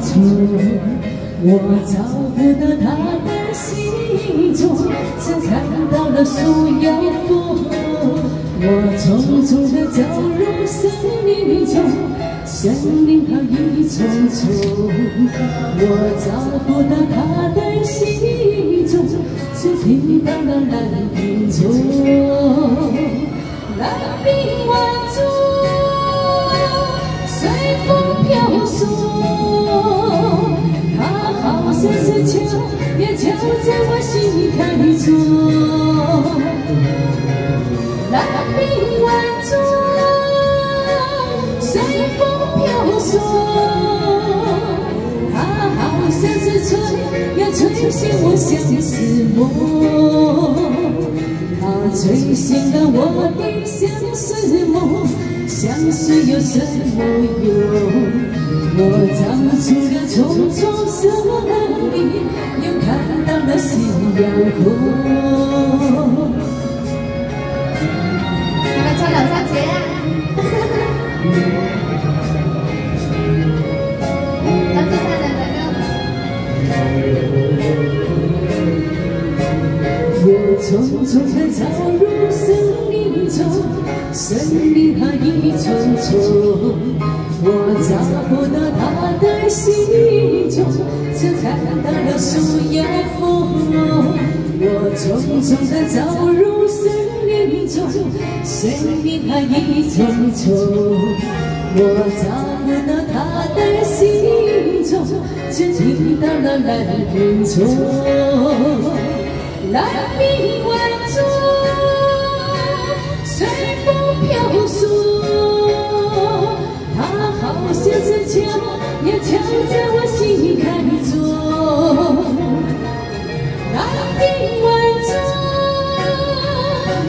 错，我找不到他的行踪，只看到了树摇风。我匆匆地走入森林中，森林它一丛丛。我找不到他的行踪，只听到了蓝苹中，蓝苹万种。心坎中。蓝鬓万种，随风飘送。它好像是吹，也吹醒我相思梦。它吹醒了我的相思梦，相思有什么用？我找出了重重伤。又看到了夕阳红。要不要唱两三节呀？当第三人的歌。我匆匆地走入森林中，森林它一丛丛，我找不到它的行踪。只看到了树摇风，我匆匆地走入森林中，森林它一丛丛，我找不到它的行踪，只听到了蓝苹中，蓝苹也敲在我心坎。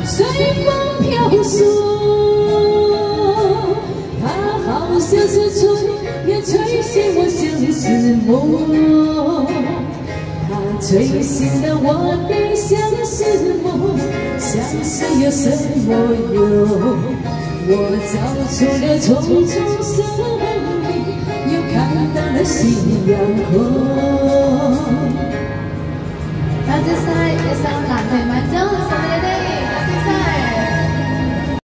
随风飘送，它好像是吹，也吹醒我相思梦。它吹醒了我的相思梦，相思有什么用？我走出了重重生 xin đau khổ. Now this side, it sounds like my mother.